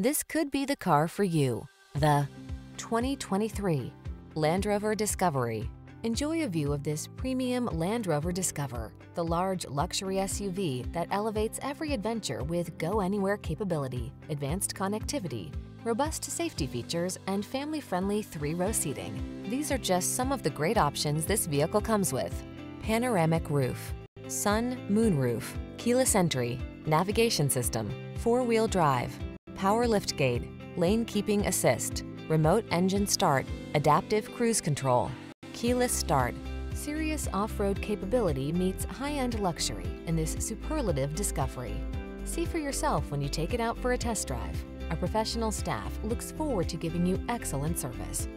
This could be the car for you. The 2023 Land Rover Discovery. Enjoy a view of this premium Land Rover Discover, the large luxury SUV that elevates every adventure with go anywhere capability, advanced connectivity, robust safety features, and family-friendly three-row seating. These are just some of the great options this vehicle comes with. Panoramic roof, sun, moon roof, keyless entry, navigation system, four-wheel drive, power liftgate, lane keeping assist, remote engine start, adaptive cruise control, keyless start. Serious off-road capability meets high-end luxury in this superlative discovery. See for yourself when you take it out for a test drive. Our professional staff looks forward to giving you excellent service.